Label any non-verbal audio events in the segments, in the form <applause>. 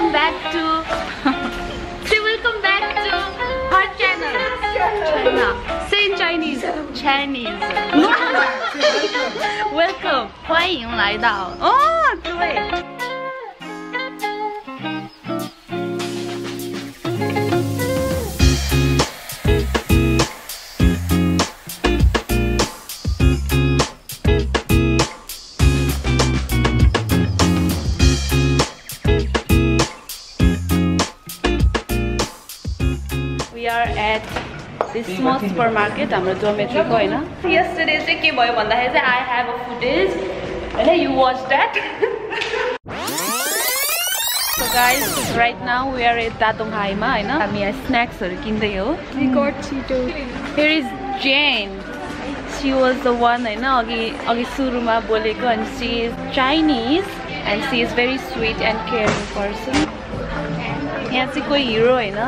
welcome back to say welcome back to our channel China say in Chinese Chinese welcome 欢迎来到哦对 small super market हाम्रो डोमेट्रीको होइन? Yesterday चाहिँ के भयो भन्दाखेरि चाहिँ आई हेभ अ फुटेज होइन? You watch that guys right now we are at तातोङ हाईमा होइन? हामी यहाँ स्न्याक्सहरू किन्दै हो। Here is Jen she was the one होइन अघि अघि सुरुमा बोलेको अनि she is Chinese and she is very sweet and caring person यहाँ चाहिँ कोही हिरो होइन?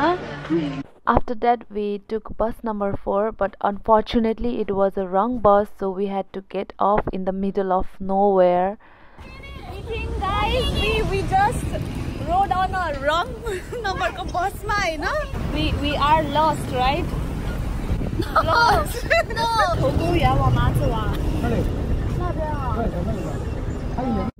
After that we took bus number 4 but unfortunately it was a wrong bus so we had to get off in the middle of nowhere. Guys, we, we just rode on a wrong <laughs> number of bus ma we we are lost right? Lost. <laughs> No. <laughs> Oh,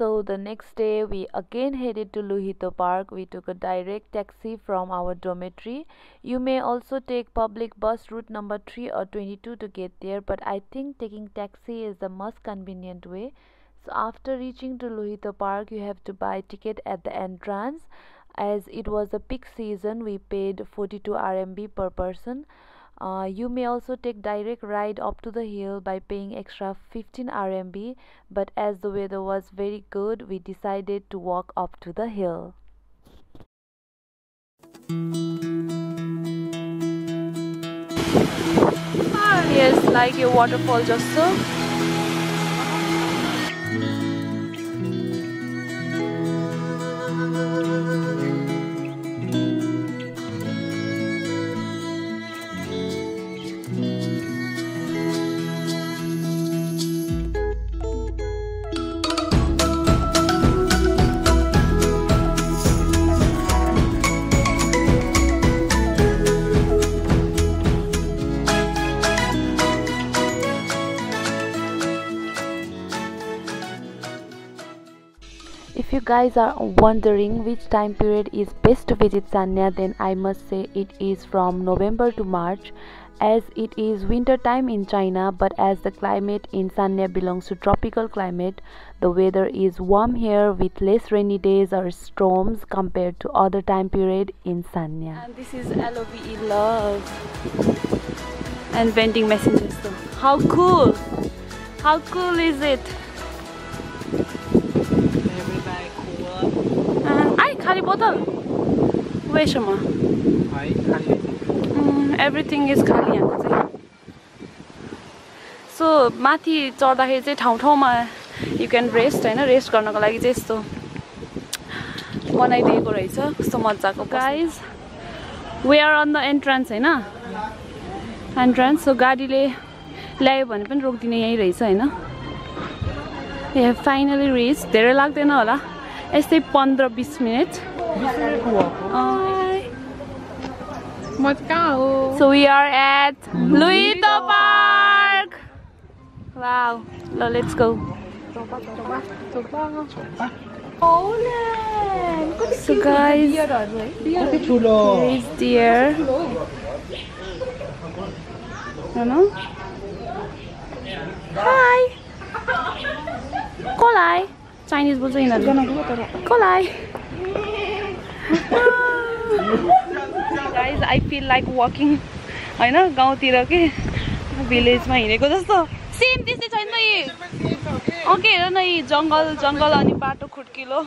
so the next day, we again headed to Luhuitou Park. We took a direct taxi from our dormitory. You may also take public bus route number 3 or 22 to get there, but I think taking taxi is the most convenient way. So after reaching to Luhuitou Park, you have to buy ticket at the entrance. As it was a peak season, we paid 42 RMB per person. Uh, you may also take direct ride up to the hill by paying extra 15 RMB, but as the weather was very good, we decided to walk up to the hill. Yes, like a waterfall just so. Guys are wondering which time period is best to visit Sanya, then I must say it is from November to March as it is winter time in China but as the climate in Sanya belongs to tropical climate the weather is warm here with less rainy days or storms compared to other time period in Sanya. And this is LOVE Love. And vending too. How cool! How cool is it? Ai खाली बोतल वेसमा everything is खाली यहाँको चाहिँ सो माथि चढ्दाखेरि चाहिँ ठाउँ ठाउँमा यु क्यान rest होइन रेस्ट गर्नको लागि चाहिँ यस्तो बनाइदिएको रहेछ कस्तो मजाको guys we are on the entrance होइन एन्ट्रान्स सो गाडीले ल्यायो भने पनि रोकिदिने यहीँ रहेछ होइन ए फाइनली रिच धेरै लाग्दैन होला यस्तै पन्ध्र बिस minute so we are at लुइटो पार्क वाउ ल let's go So guys, there is deer. Ano? Hi! Kolai! Chinese बोल्छ यिनीहरू Kolai! Guys, I feel like walking होइन गाउँतिर के? भिलेजमा हिँडेको जस्तो। सेम त्यस्तै छैन त यी। ओके हेर न यी जङ्गल जङ्गल अनि बाटो खुड्किलो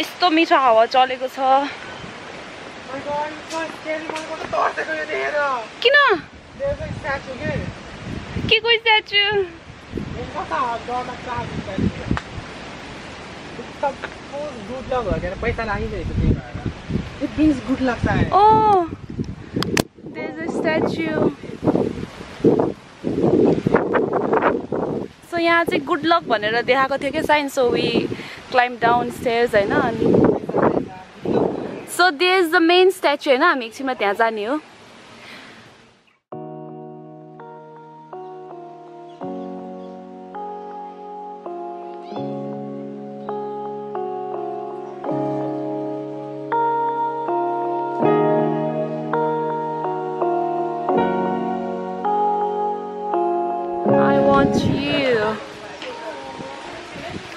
यस्तो मिठो हावा चलेको छ। किन? के को statue Oh, there's a statue. सो यहाँ चाहिँ गुड लक भनेर देखाएको थियो कि sign? So we climb down stairs होइन अनि? So there is the main statue होइन? हामी एकछिनमा त्यहाँ जाने हो।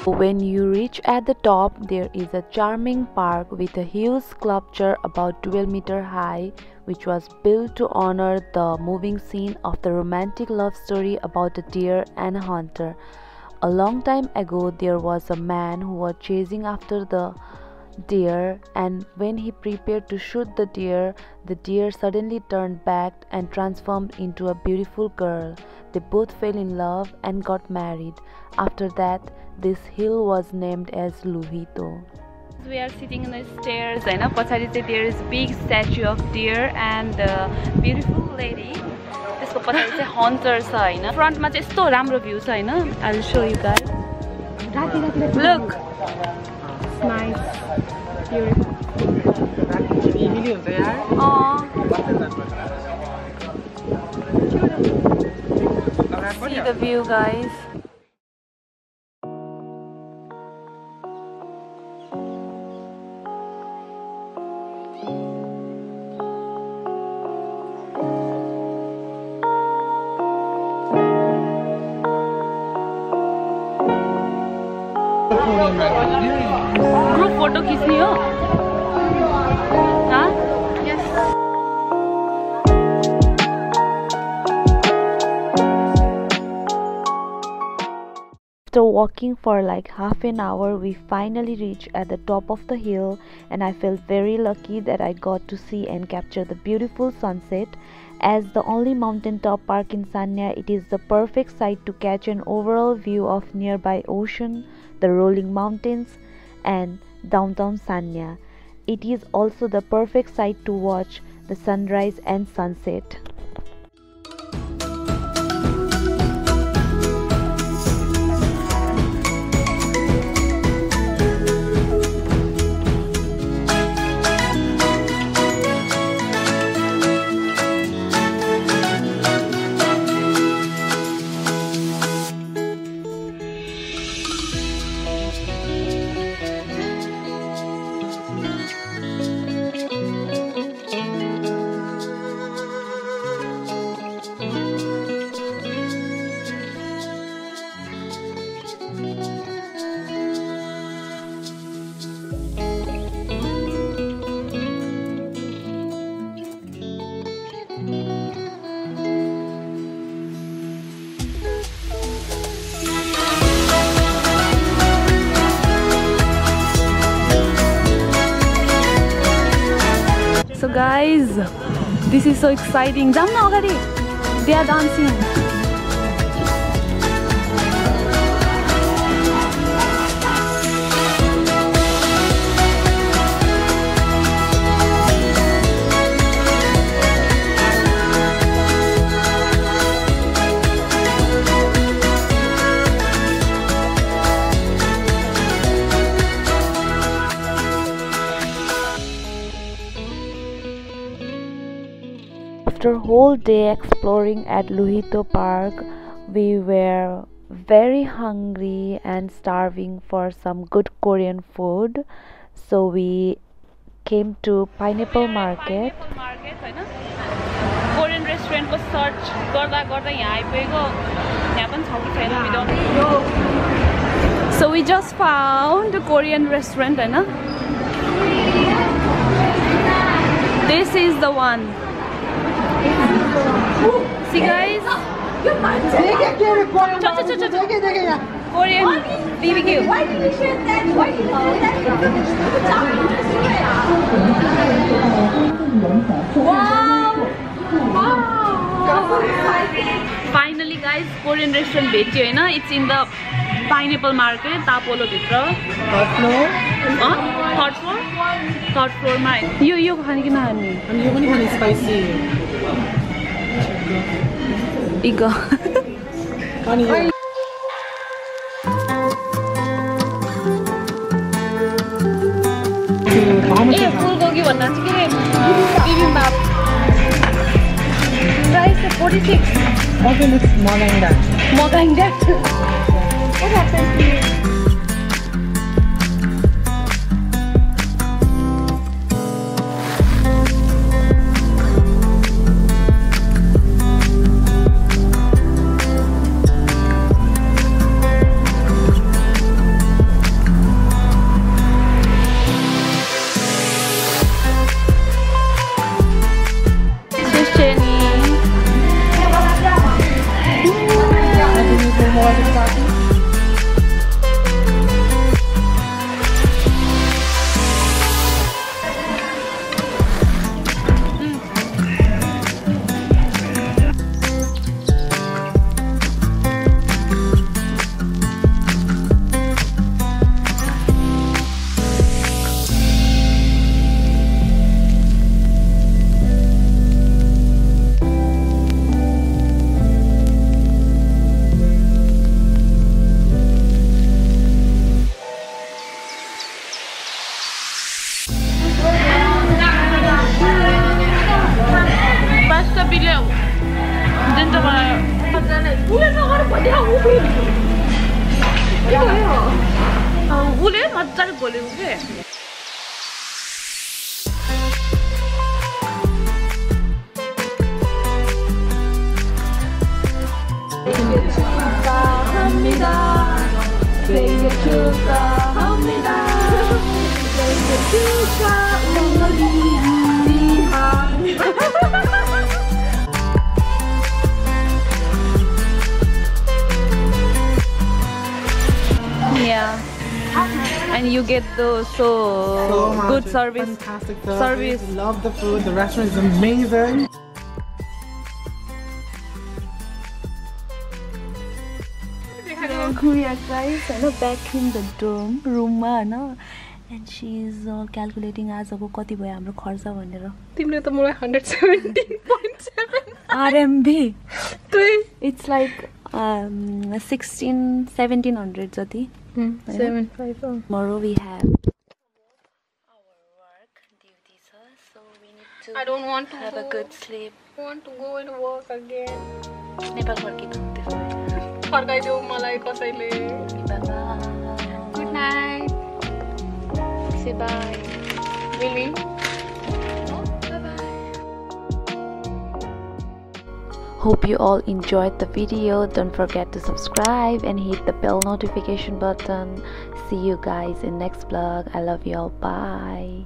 When you reach at the top, there is a charming park with a huge sculpture about 12 meter high, which was built to honor the moving scene of the romantic love story about a deer and a hunter. A long time ago, there was a man who was chasing after the deer and when he prepared to shoot the deer the deer suddenly turned back and transformed into a beautiful girl. They both fell in love and got married. After that this hill was named as luhuitou. We are sitting on the stairs and up there is big statue of deer and the beautiful lady. त्यसको पछाडि चाहिँ Hunter छ Front, फ्रन्टमा चाहिँ यस्तो राम्रो view sign. होइन I'll show you guys. Look. Nice, beautiful. See the view, guys. Photo खिच्ने हो हाँ? After walking for like half an hour, we finally reached at the top of the hill, and I felt very lucky that I got to see and capture the beautiful sunset. As the only mountaintop park in Sanya, it is the perfect site to catch an overall view of nearby ocean, the rolling mountains, and downtown Sanya. It is also the perfect site to watch the sunrise and sunset. Guys, this is so exciting. न अगाडि They are dancing. After whole day exploring at Luhuitou Park, we were very hungry and starving for some good Korean food. So we came to Pineapple Market. Korean restaurant for search So we just found a Korean restaurant होइन This is the one. See guys? Cha cha cha cha. Korean BBQ. Why did you share that? Why did you share that? Wow! Wow! Finally guys, Korean restaurant भेट्यो होइन it's in the pineapple market तापोलोभित्र third floor third floor third फ्लोरमा You, you खाने कि honey यो पनि खाने spicy 이거 아니 예 불고기 원나 찌개 비빔밥 price 46 Okay, it's more than that. More than that. বলে উঠবে Thank you. And you get the so, So good service. Fantastic Service. service. Love the food. The restaurant is amazing. we are guys होइन back in the dome रुममा होइन end she is calculating आजको कति भयो हाम्रो खर्च भनेर तिमीले त मलाई hundred seventeen point seven RMB it's like sixteen seventeen hundred जति seven five tomorrow we have our work sir so we need to I don't want to have a go. good sleep want to go and work again. Nepal भए फर्काइदेऊ मलाई कसैले. Good night Say bye. Really? Hope you all enjoyed the video. Don't forget to subscribe and hit the bell notification button. See you guys in next vlog. I love you all. Bye.